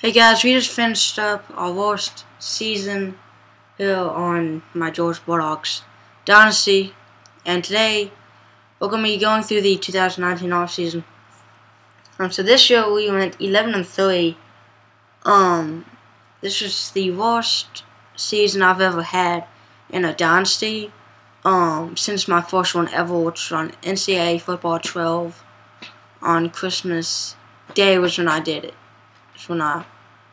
Hey guys, we just finished up our worst season here on my George Bulldogs Dynasty, and today we're going to be going through the 2019 offseason. Um, so this year we went 11 and 3. Um, this was the worst season I've ever had in a Dynasty. Um, since my first one ever, which was on NCAA Football 12 on Christmas Day was when I did it. That's when I,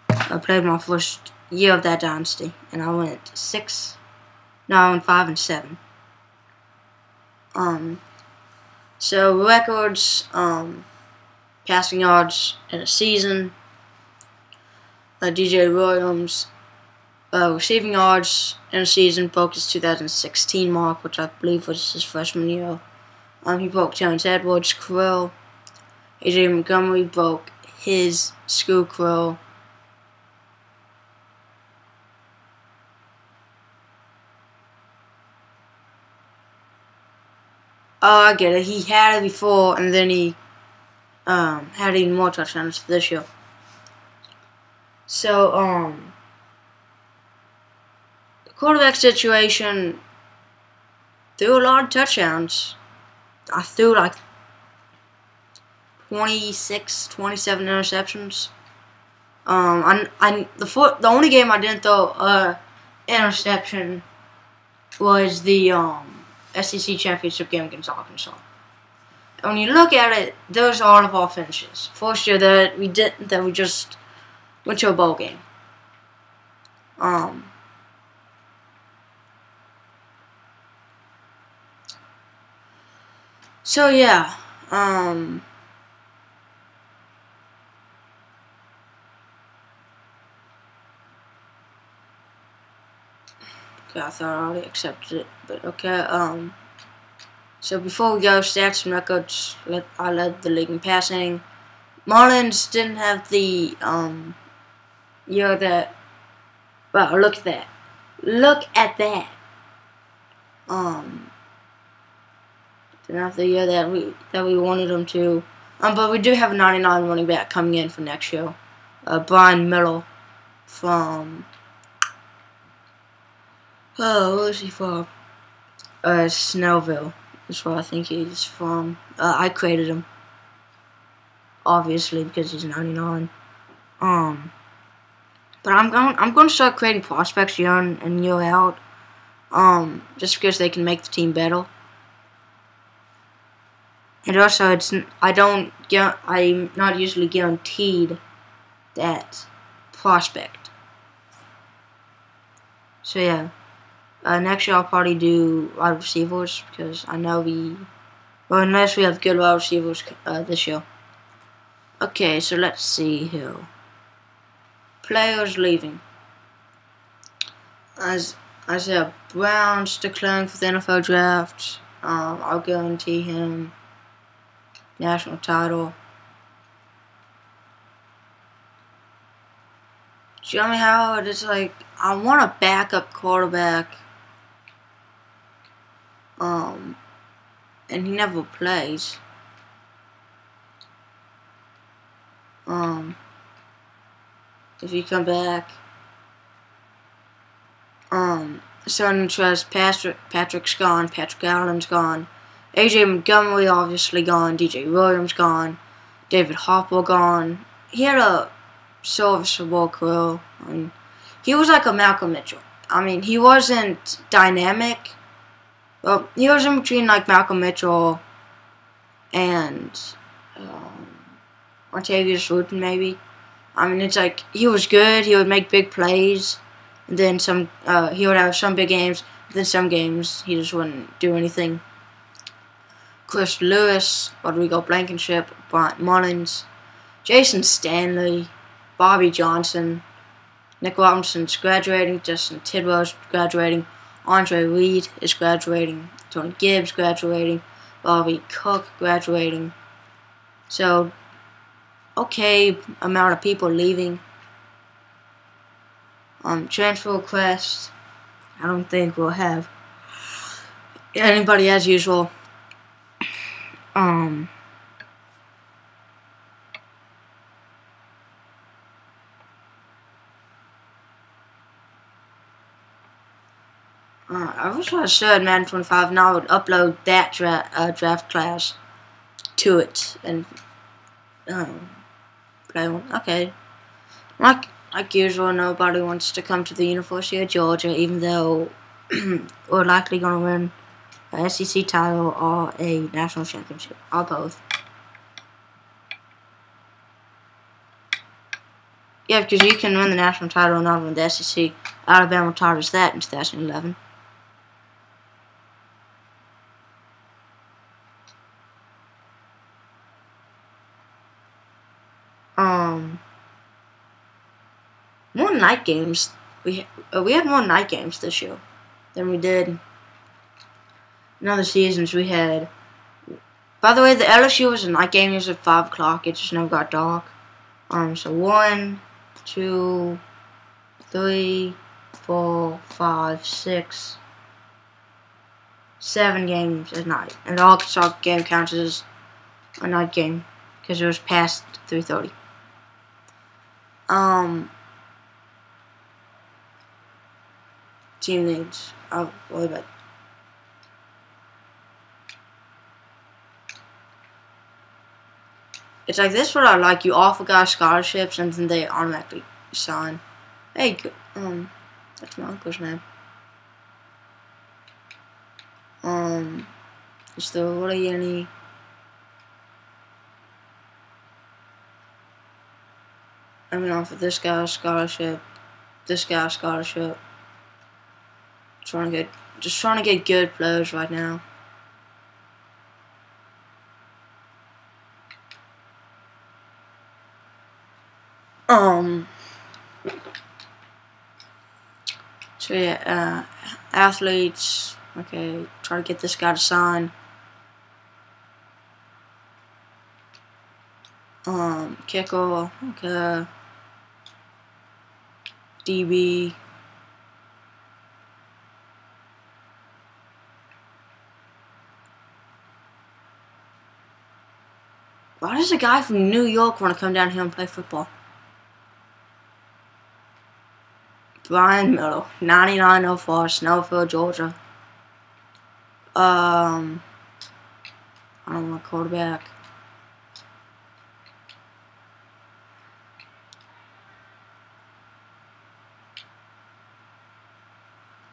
I played my first year of that dynasty, and I went six, no, I went five and seven. Um, so records, um, passing yards in a season. Uh, DJ Williams, uh, receiving yards in a season broke his 2016 mark, which I believe was his freshman year. Um, he broke Jones Edwards' career. AJ Montgomery broke his school crow. Oh, I get it. He had it before, and then he um, had even more touchdowns this year. So, um, the quarterback situation threw a lot of touchdowns. I threw like 26, 27 interceptions. Um, I, I the foot, the only game I didn't throw uh interception was the um SEC championship game against Arkansas. And when you look at it, those are all of our finishes. First year that we didn't, that we just went to a bowl game. Um. So yeah, um. Okay, I thought I already accepted it, but okay. Um, so before we go, stats and records. Let I led the league in passing. Mullins didn't have the um year that. Well, look at that. Look at that. Um, didn't have the year that we that we wanted them to. Um, but we do have a 99 running back coming in for next year. Uh, Brian Miller from Oh, where is he from? Uh, Snellville. That's where I think he's from. Uh, I created him. Obviously, because he's 99. Um, but I'm going. I'm going to start creating prospects year in and year out. Um, just because they can make the team better. And also, it's I don't get. I'm not usually guaranteed that prospect. So yeah. Uh, next year I'll probably do wide receivers because I know we, well, unless we have good wide receivers uh, this year. Okay, so let's see here. Players leaving. As Isaiah Brown's declaring for the NFL draft. Um, I'll guarantee him national title. Jeremy Howard is like, I want a backup quarterback um, and he never plays. Um, if you come back, um, Son Trust, Patrick, Patrick's gone, Patrick Allen's gone, AJ Montgomery obviously gone, DJ Williams gone, David Hopper gone. He had a serviceable career. I mean, he was like a Malcolm Mitchell. I mean, he wasn't dynamic, well, he was in between like Malcolm Mitchell and um, Martavius Wooten, maybe. I mean, it's like he was good. He would make big plays, and then some. Uh, he would have some big games. Then some games he just wouldn't do anything. Chris Lewis, Rodrigo Blankenship, Bryant Mullins, Jason Stanley, Bobby Johnson, Nick Robinson's graduating, Justin Tidwell's graduating, Andre Reed is graduating. Tony Gibbs graduating. Bobby Cook graduating. So, okay amount of people leaving. Um, transfer requests. I don't think we'll have anybody as usual. Um. Uh, I I had Madden 25 and I would upload that dra uh, draft class to it and um, play one. Okay. Like, like usual, nobody wants to come to the University of Georgia, even though we're likely going to win a SEC title or a national championship, or both. Yeah, because you can win the national title and not win the SEC. Alabama taught us that in 2011. Um, more night games. We uh, we had more night games this year than we did in other seasons. We had. By the way, the LSU was a night game. It was at five o'clock. It just never got dark. Um, so one, two, three, four, five, six, seven games at night, and the Arkansas game counts as a night game because it was past three thirty. Um, needs. I'll worry. It's like this what I like. You offer guys scholarships and then they automatically sign. Hey, um, that's my uncle's name. Um, is there really any I mean, offer this guy a scholarship, this guy a scholarship. Trying to get, just trying to get good players right now. Um. So yeah, uh, athletes. Okay, try to get this guy to sign. Um, kicker. Okay. DB. Does a guy from New York want to come down here and play football? Brian Miller, 9904, Snellville, Georgia. Um, I don't want a quarterback.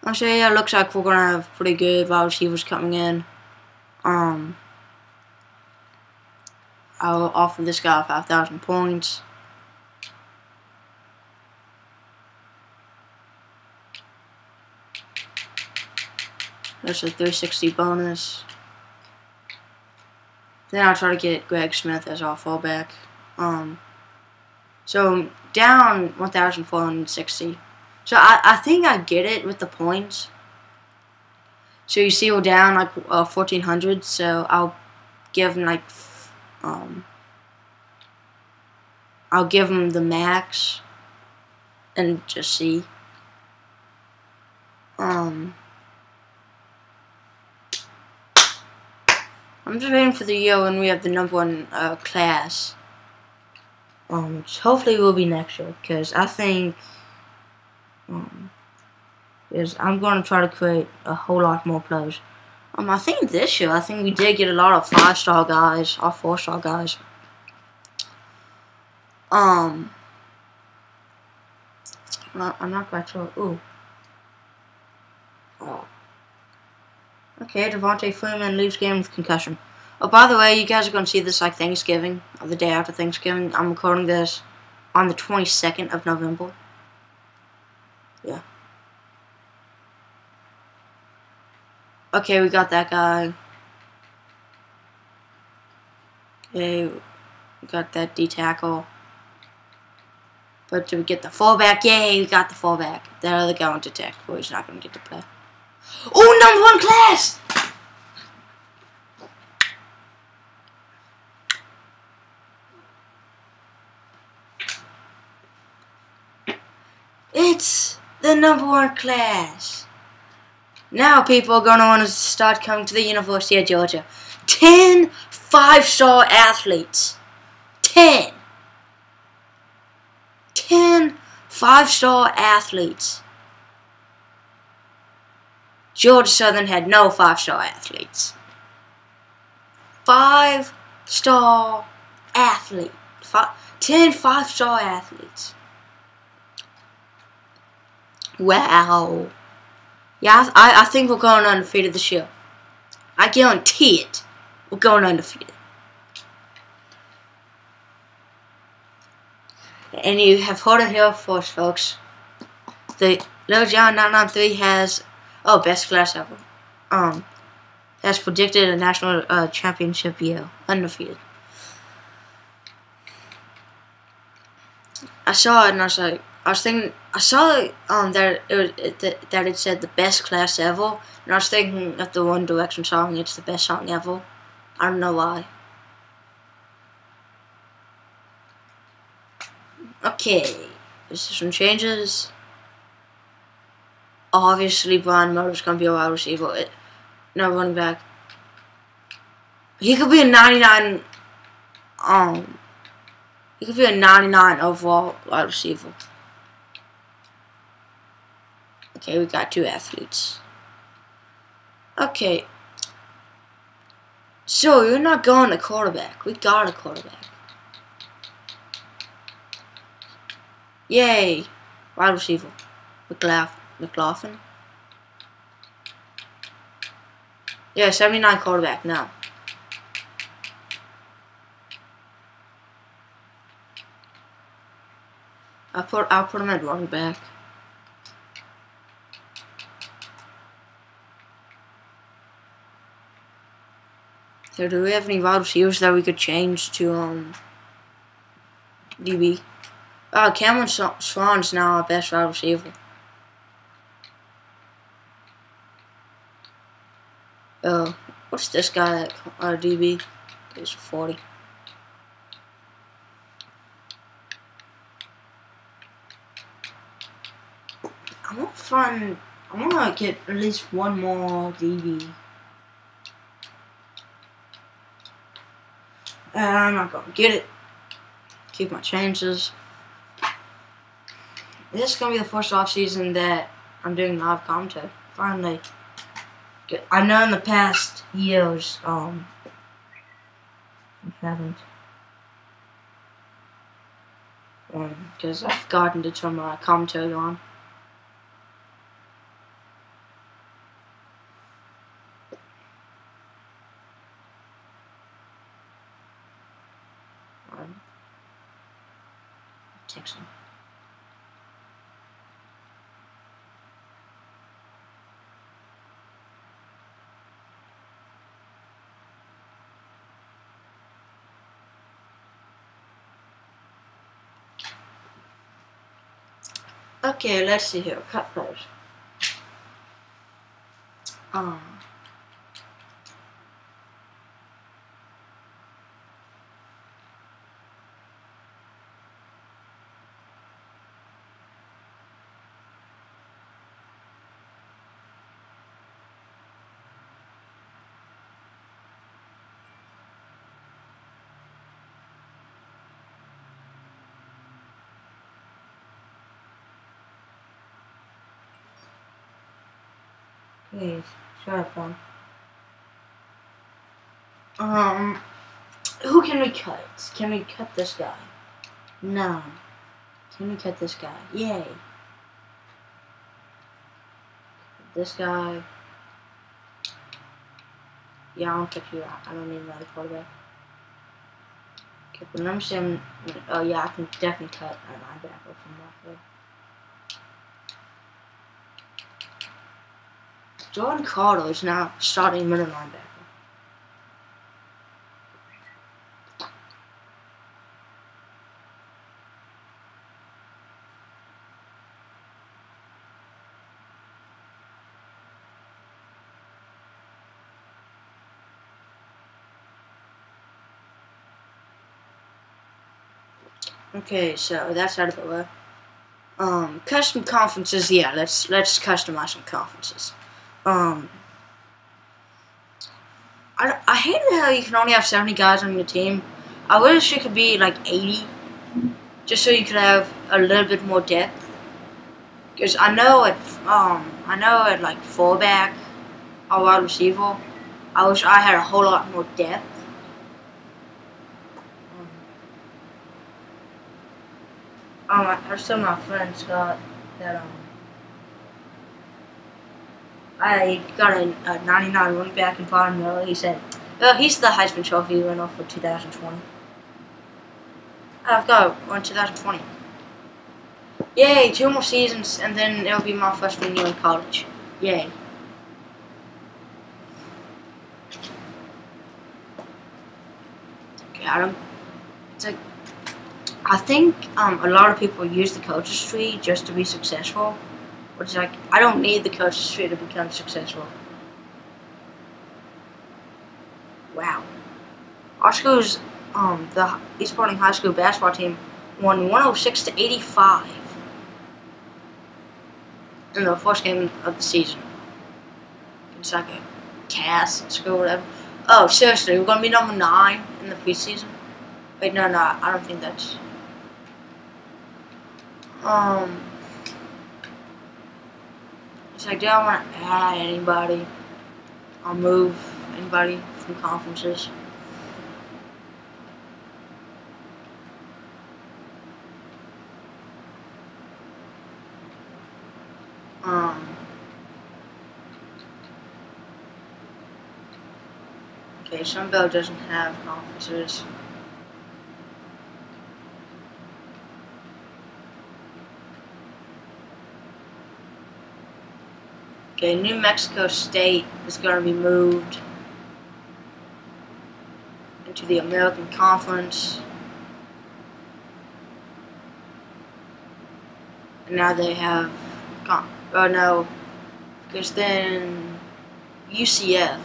Actually, yeah, it looks like we're gonna have pretty good wide receivers coming in. Um, I'll offer this guy 5,000 points. That's a 360 bonus. Then I'll try to get Greg Smith as our fullback. Um, so down 1,460. So I, I think I get it with the points. So you see we're down like uh, 1400 so I'll give him like um I'll give them the max and just see um I'm just waiting for the year when we have the number one uh, class um hopefully will be next year because I think um, is I'm going to try to create a whole lot more players. Um, I think this year, I think we did get a lot of five-star guys, or four-star guys. Um, I'm not, I'm not quite sure. Ooh. Oh. Okay, Devonta Freeman leaves game with concussion. Oh, by the way, you guys are going to see this like Thanksgiving, or the day after Thanksgiving. I'm recording this on the 22nd of November. Yeah. Okay, we got that guy. Okay, we got that D tackle. But do we get the fullback? Yay, we got the fullback. That other guy went to tech, but he's not going to get to play. Oh, number one class! It's the number one class. Now people are going to want to start coming to the University of Georgia. Ten five-star athletes. Ten. Ten five-star athletes. Georgia Southern had no five star athletes. Five star athlete. Five, ten five star athletes. Wow. Yeah, I, I think we're going undefeated this year. I guarantee it. We're going undefeated. And you have heard it here first, folks. The Little John 993 has, oh, best class ever. Um, has predicted a national uh, championship year, undefeated. I saw it and I was like, I was thinking, I saw um that it was that it said the best class ever, and I was thinking of the One Direction song. It's the best song ever. I don't know why. Okay, position changes. Obviously, Brian Miller's gonna be a wide receiver. It, no running back. He could be a 99. Um, he could be a 99 overall wide receiver. Okay, we got two athletes. Okay. So, you're not going to quarterback. We got a quarterback. Yay! Wide receiver. McLaughlin. McLaughlin. Yeah, 79 quarterback now. I'll put I'll put him at running back. So do we have any wide receivers that we could change to um DB? Oh, Cameron Swan's now our best wide receiver. Oh, what's this guy at our DB? He's 40. I want to find. I want to get at least one more DB. And I'm not gonna get it. Keep my chances. This is gonna be the first off season that I'm doing live commentary. Finally. I know in the past years, um, I haven't. Because um, I've gotten to turn my commentary on. Okay, let's see here. Cut those. Um. Up, phone. Um, who can we cut? Can we cut this guy? No. Can we cut this guy? Yay. This guy. Yeah, I'll cut you out. I don't need another quarterback. Okay, but seven. Oh yeah, I can definitely cut a linebacker from that. Jordan Carter is now starting middle linebacker. Okay, so that's out of the way. Um, custom conferences, yeah, let's let's customize some conferences. Um, I, I hate how you can only have 70 guys on your team. I wish it could be like 80, just so you could have a little bit more depth. Because I know at um I know at like fullback a wide receiver. I wish I had a whole lot more depth. Um, I, I still my friend Scott that um I got a, a 99 running back in bottom middle. He said, "Well, he's the Heisman Trophy winner for 2020." I've got one 2020. Yay! Two more seasons, and then it'll be my freshman year in college. Yay! Okay, I don't. It's like I think um, a lot of people use the coaches tree just to be successful. Which is like, I don't need the coaches tree to become successful. Wow. Our school's, um, the East Spalding High School basketball team won 106 to 85 in the first game of the season. It's like a cast school, whatever. Oh, seriously, we're gonna be number nine in the preseason. Wait, no, no, I don't think that's. Um, do I want to add anybody or move anybody from conferences? Um, okay, Sunbelt doesn't have conferences. Okay, New Mexico State is going to be moved into the American Conference. And now they have, oh no, because then UCF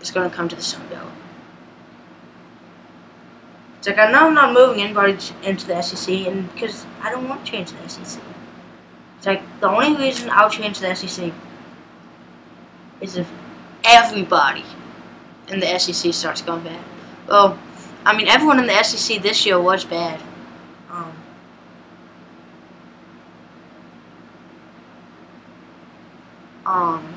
is going to come to the Sun Belt. It's like I know I'm not moving anybody into the SEC, and because I don't want to change the SEC. Like the only reason I'll change the SEC is if everybody in the SEC starts going bad. Well, I mean, everyone in the SEC this year was bad. Um, um,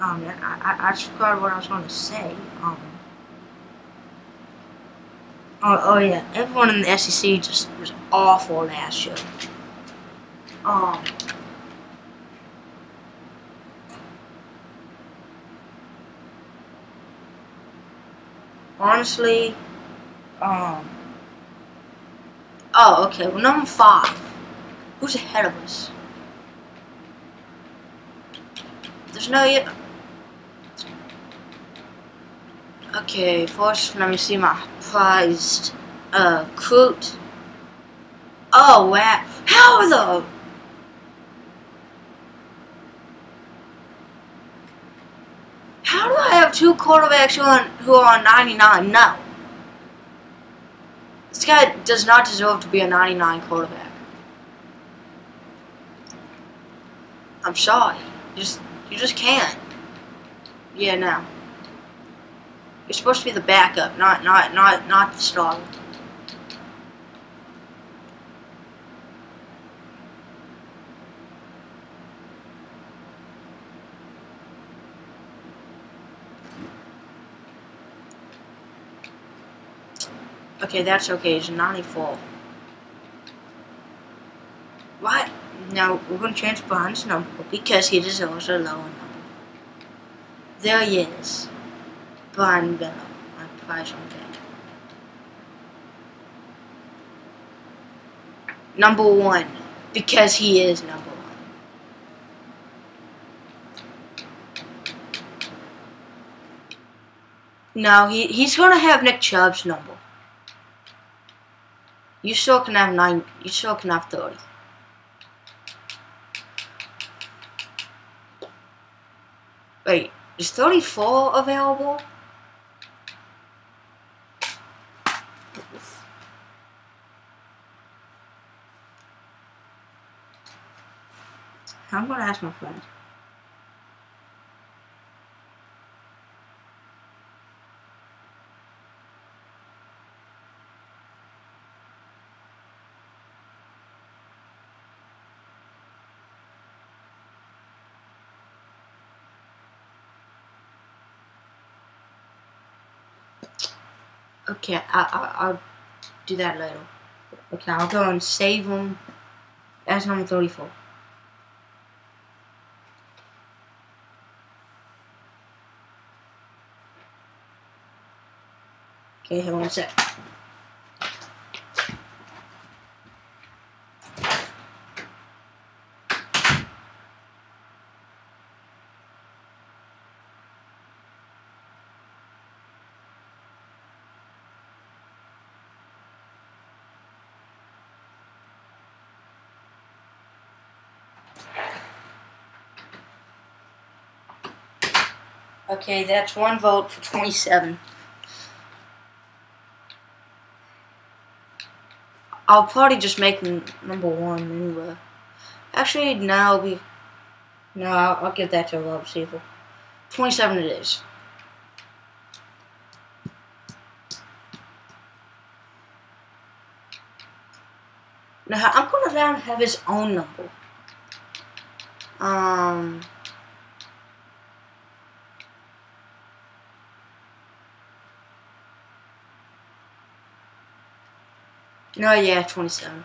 oh man, I, I, I just forgot what I was going to say. Um, Oh, oh yeah, everyone in the SEC just was awful last year. Um, honestly, um, oh okay, well number five, who's ahead of us? There's no. Okay, first let me see my prized uh quote. Oh wow! How the? How do I have two quarterbacks who are on, who are on 99? No. This guy does not deserve to be a 99 quarterback. I'm sorry. You just you just can't. Yeah, no. You're supposed to be the backup, not not not not the starter. Okay, that's okay. It's 94. What? Now, we're going to change Bond's number because he deserves a lower number. There he is. Bond Bell. My that. Number one. Because he is number one. No, he, he's to have Nick Chubb's number. You still can have nine. You still can have thirty. Wait, is thirty-four available? I'm going to ask my friend. Okay, I, will do that later. Okay, I'll go and save them. That's number 34. Okay, hold on a sec. Okay, that's one vote for 27. I'll probably just make number one anyway. Actually, no, I'll be. No, I'll, I'll give that to Rob Siegel. 27 it is. Now, I'm gonna let him have his own number. Um. No, yeah, 27.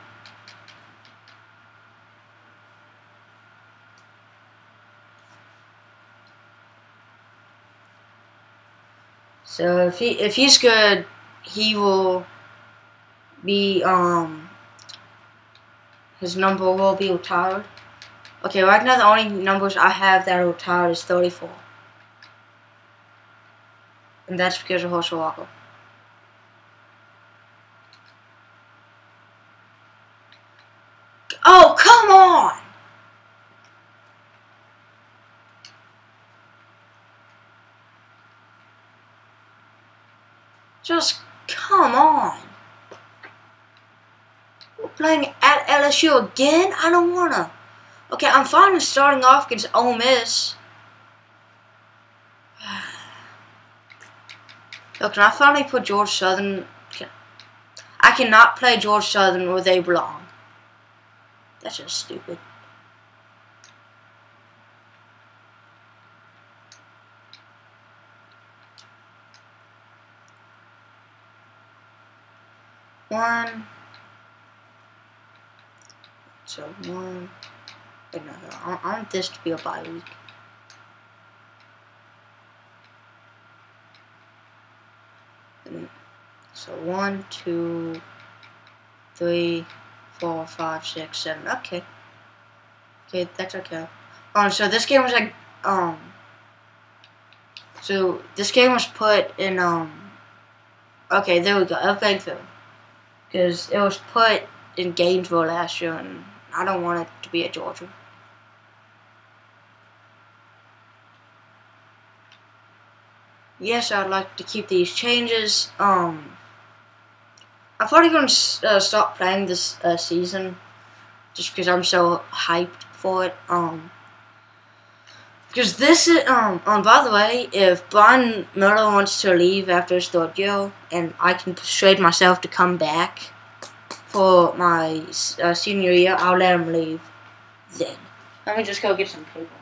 So if he if he's good, he will be um his number will be retired. Okay, right now the only numbers I have that are retired is 34. And that's because of Herschel Walker. Oh, come on! Just come on. We're playing at LSU again? I don't wanna. Okay, I'm fine with starting off against Ole Miss. Look, can I finally put George Southern? I cannot play George Southern where they belong. That's just stupid. One. So one. No, I I want this to be a bye week. So one, two, three, four, five, six, seven. Okay. Okay, that's okay. Um, so this game was like, um, so this game was put in, um, okay, there we go, Elk Because it was put in Gainesville last year, and I don't want it to be at Georgia. Yes, I'd like to keep these changes. Um, I'm probably going to uh, stop playing this uh, season just because I'm so hyped for it. Um, because this is um, um by the way, if Brian Miller wants to leave after year, and I can persuade myself to come back for my uh, senior year, I'll let him leave. Then let me just go get some paper.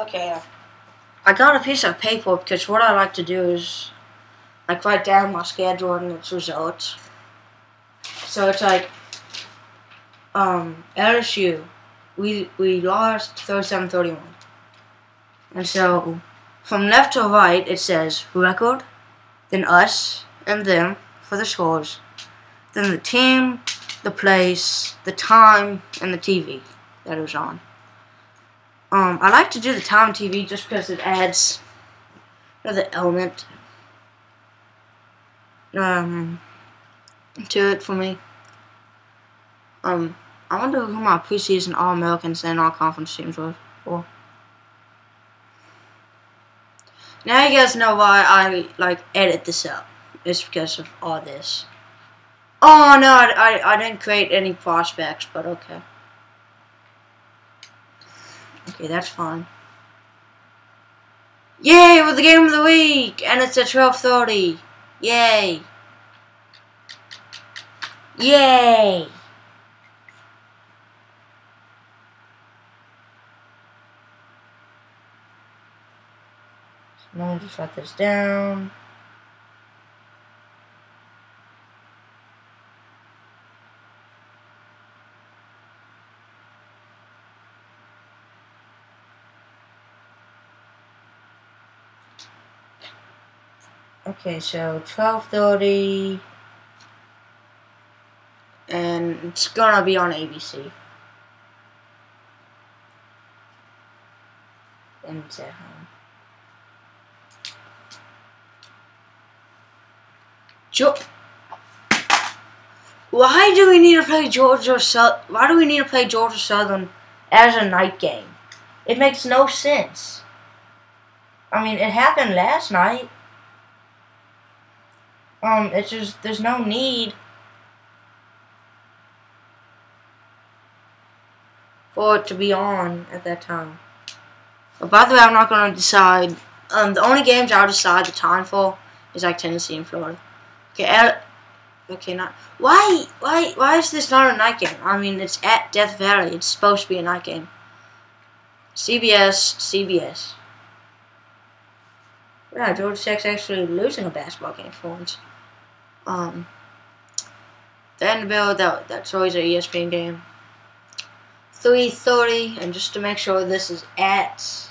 Okay, I got a piece of paper because what I like to do is like write down my schedule and its results. So it's like um, LSU, we we lost 37-31. And so from left to right it says record, then us and them for the scores, then the team, the place, the time, and the TV that it was on. Um, I like to do the time TV just because it adds another element um, to it for me. Um, I wonder who my preseason All Americans and All Conference teams were. Now you guys know why I like edit this up. It's because of all this. Oh no, I, I, I didn't create any prospects, but okay. Okay, that's fine. Yay, with the game of the week! And it's at 12.30. Yay. Yay! Now just write this down. Okay, so 12.30 and it's gonna be on ABC. And it's at home. Jo Why do we need to play Georgia Southern? Why do we need to play Georgia Southern as a night game? It makes no sense. I mean, it happened last night. Um, it's just there's no need for it to be on at that time. But by the way, I'm not gonna decide. Um, the only games I'll decide the time for is like Tennessee and Florida. Okay, at, okay, not why why why is this not a night game? I mean, it's at Death Valley. It's supposed to be a night game. CBS, CBS. Yeah, Georgia Tech's actually losing a basketball game for once. Um, the Vanderbilt, that, that's always an ESPN game. 3.30, and just to make sure this is at,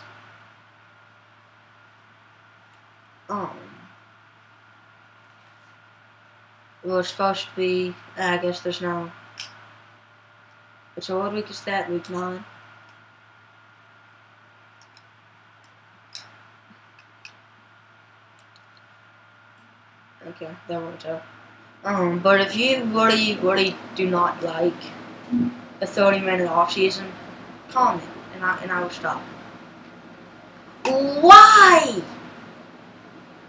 um, was supposed to be, I guess there's no, so what week is that, week 9? Okay, that won't tell. Um, but if you really, really do not like a 30 minute off season, comment and I and I will stop. Why?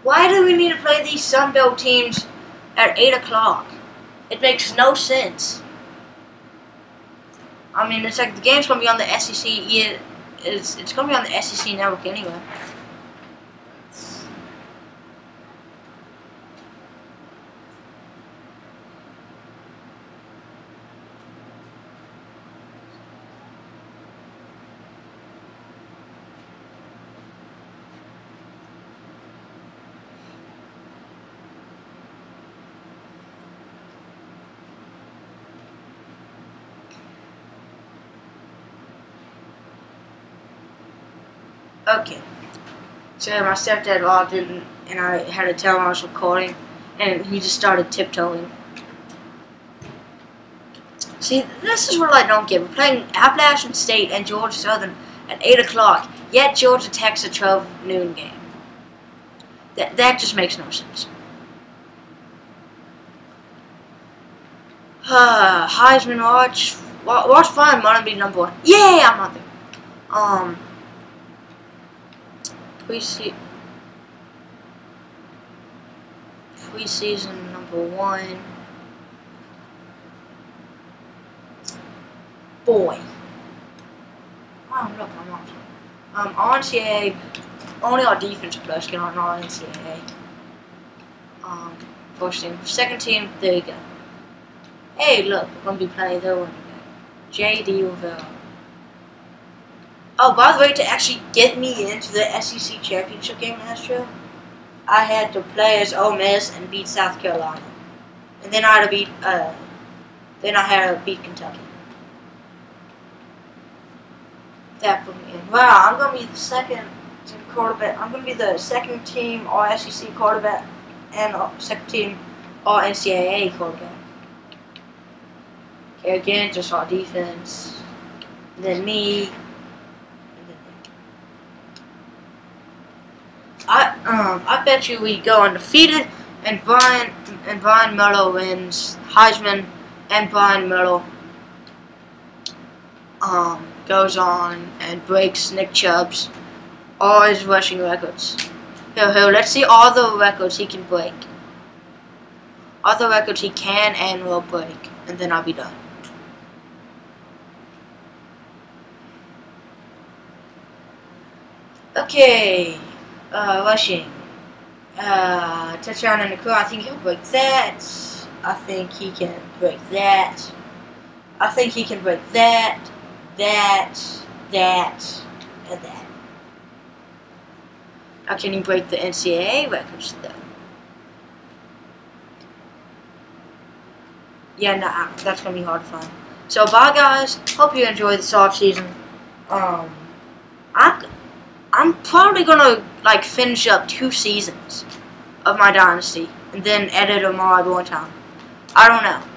Why do we need to play these Sunbelt teams at 8 o'clock? It makes no sense. I mean, it's like the game's gonna be on the SEC. It's, it's gonna be on the SEC network anyway. Okay. So my stepdad logged in and I had to tell him I was recording and he just started tiptoeing. See, this is what I don't get. We're playing Appalachian State and Georgia Southern at 8 o'clock, yet Georgia Tech's a 12 noon game. That, that just makes no sense. Uh, Heisman watch. Watch fine, to be number one. Yeah, I'm not there. Um, preseason preseason number one. Boy. Oh look, I'm not. Um, NCAA only our defensive players get on NCAA. Um, first team, second team. There you go. Hey, look, we're gonna be playing their one. J.D. Rivera. Oh, by the way, to actually get me into the SEC championship game last year, I had to play as Ole Miss and beat South Carolina, and then I had to beat, uh, then I had to beat Kentucky. That put me in. Wow, I'm gonna be the second quarterback. I'm gonna be the second team All SEC quarterback and second team All NCAA quarterback. Okay, again, just our defense. then me, I um I bet you we go undefeated and Brian and Brian Miller wins Heisman and Brian Miller um goes on and breaks Nick Chubb's all his rushing records. Here, here, let's see all the records he can break. All the records he can and will break, and then I'll be done. Okay. Uh, rushing. Uh, the car. I think he'll break that. I think he can break that. I think he can break that, that, that, and that. Now, can he break the NCAA records though? Yeah, nah, that's gonna be hard to find. So, bye guys. Hope you enjoy this off season. Um, I'm, I'm probably gonna like finish up two seasons of my dynasty and then edit them all at one time. I don't know.